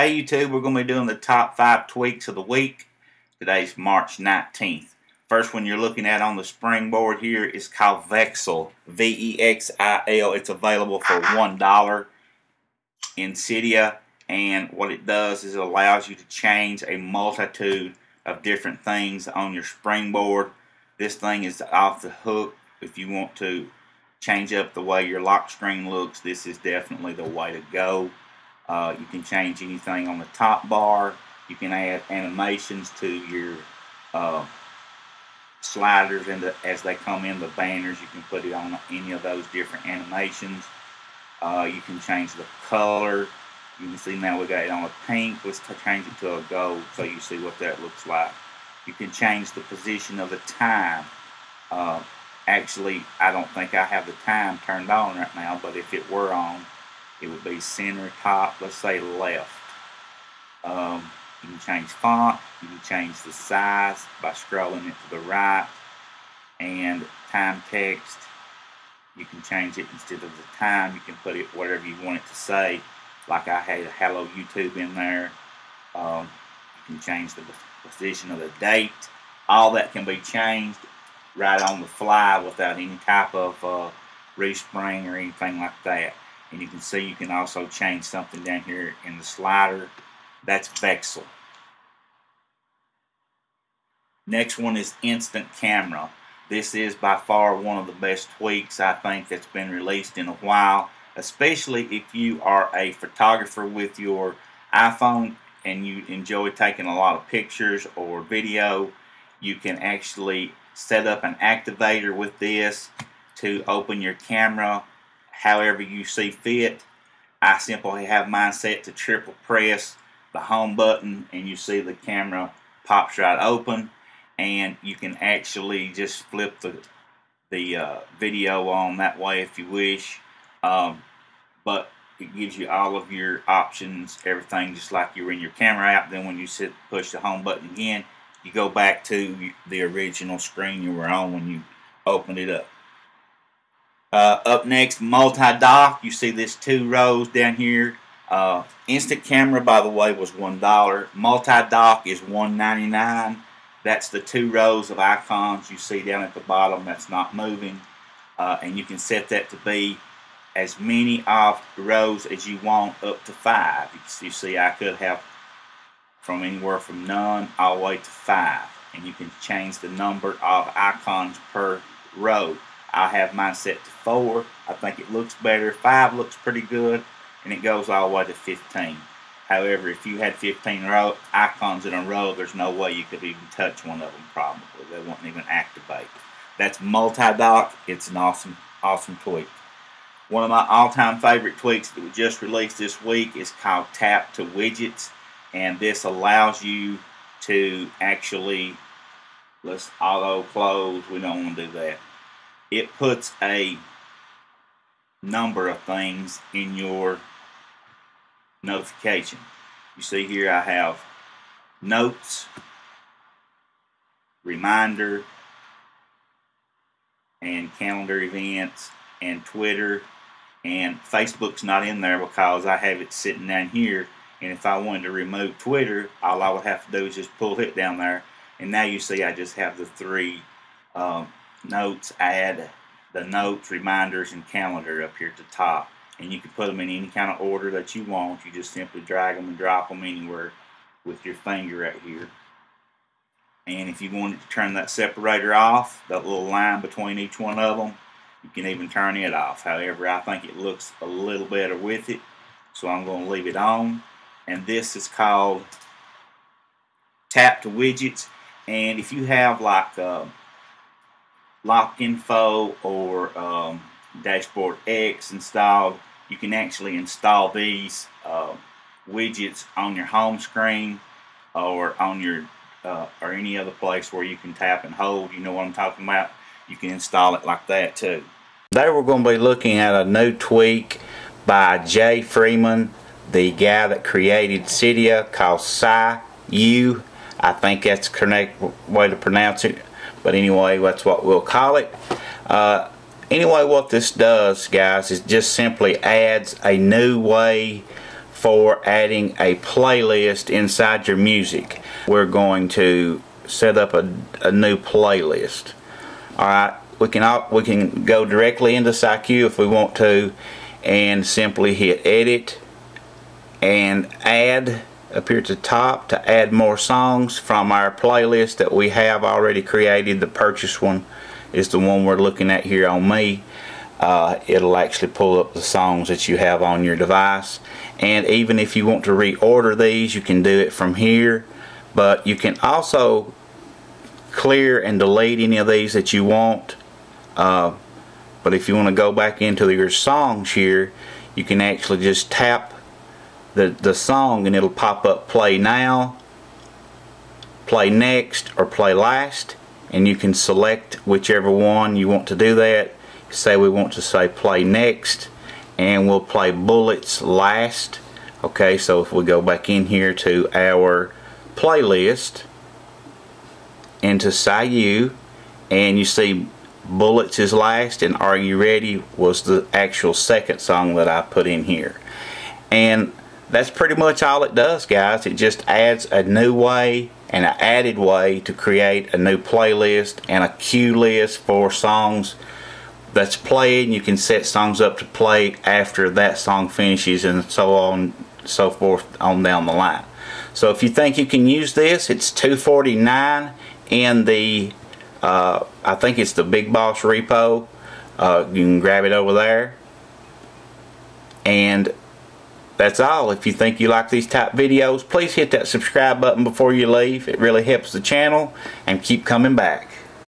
Hey YouTube, we're going to be doing the top 5 tweaks of the week. Today's March 19th. First one you're looking at on the springboard here is called Vexil. V-E-X-I-L. It's available for $1 in Cydia. And what it does is it allows you to change a multitude of different things on your springboard. This thing is off the hook. If you want to change up the way your lock screen looks, this is definitely the way to go. Uh, you can change anything on the top bar. You can add animations to your uh, sliders and as they come in the banners. You can put it on any of those different animations. Uh, you can change the color. You can see now we got it on a pink. Let's change it to a gold so you see what that looks like. You can change the position of the time. Uh, actually, I don't think I have the time turned on right now, but if it were on, it would be center, top, let's say left. Um, you can change font, you can change the size by scrolling it to the right, and time text, you can change it instead of the time, you can put it whatever you want it to say, like I had hello YouTube in there. Um, you can change the position of the date. All that can be changed right on the fly without any type of uh, respring or anything like that and you can see you can also change something down here in the slider. That's Vexil next one is instant camera. This is by far one of the best tweaks I think that's been released in a while especially if you are a photographer with your iPhone and you enjoy taking a lot of pictures or video. You can actually set up an activator with this to open your camera however you see fit. I simply have mine set to triple press the home button and you see the camera pops right open. And you can actually just flip the the uh, video on that way if you wish. Um, but it gives you all of your options everything just like you're in your camera app. Then when you sit push the home button again you go back to the original screen you were on when you opened it up uh, up next, multi-dock. You see this two rows down here. Uh, instant camera, by the way, was $1. Multi-dock is $1.99. That's the two rows of icons you see down at the bottom that's not moving. Uh, and you can set that to be as many of rows as you want up to five. You see I could have from anywhere from none all the way to five. And you can change the number of icons per row. I have mine set to 4. I think it looks better. 5 looks pretty good, and it goes all the way to 15. However, if you had 15 row, icons in a row, there's no way you could even touch one of them probably. They won't even activate. That's multi-dock. It's an awesome, awesome tweak. One of my all-time favorite tweaks that we just released this week is called Tap to Widgets. And this allows you to actually, let's auto close. We don't want to do that it puts a number of things in your notification. You see here I have notes, reminder, and calendar events, and Twitter, and Facebook's not in there because I have it sitting down here. And if I wanted to remove Twitter, all I would have to do is just pull it down there. And now you see I just have the three um, notes, add the notes, reminders, and calendar up here at the top. And you can put them in any kind of order that you want. You just simply drag them and drop them anywhere with your finger right here. And if you wanted to turn that separator off, that little line between each one of them, you can even turn it off. However, I think it looks a little better with it, so I'm going to leave it on. And this is called Tap to Widgets. And if you have like uh, lock info or um, dashboard X installed. You can actually install these uh, widgets on your home screen or on your uh, or any other place where you can tap and hold. You know what I'm talking about? You can install it like that too. Today we're going to be looking at a new tweak by Jay Freeman the guy that created Cydia called Sci U. I think that's the correct way to pronounce it but anyway that's what we'll call it uh, anyway what this does guys is just simply adds a new way for adding a playlist inside your music. We're going to set up a, a new playlist. Alright, we can we can go directly into Cyueue if we want to and simply hit edit and add up here at the top to add more songs from our playlist that we have already created. The purchase one is the one we're looking at here on me. Uh, it'll actually pull up the songs that you have on your device and even if you want to reorder these you can do it from here but you can also clear and delete any of these that you want uh, but if you want to go back into your songs here you can actually just tap the, the song and it'll pop up play now, play next, or play last. And you can select whichever one you want to do that. Say we want to say play next and we'll play bullets last. Okay, so if we go back in here to our playlist into Cyueue and you see Bullets is last and Are You Ready was the actual second song that I put in here. And that's pretty much all it does guys. It just adds a new way and an added way to create a new playlist and a queue list for songs that's played you can set songs up to play after that song finishes and so on so forth on down the line. So if you think you can use this it's 249 in the uh, I think it's the Big Boss repo. Uh, you can grab it over there. And that's all. If you think you like these type videos, please hit that subscribe button before you leave. It really helps the channel and keep coming back.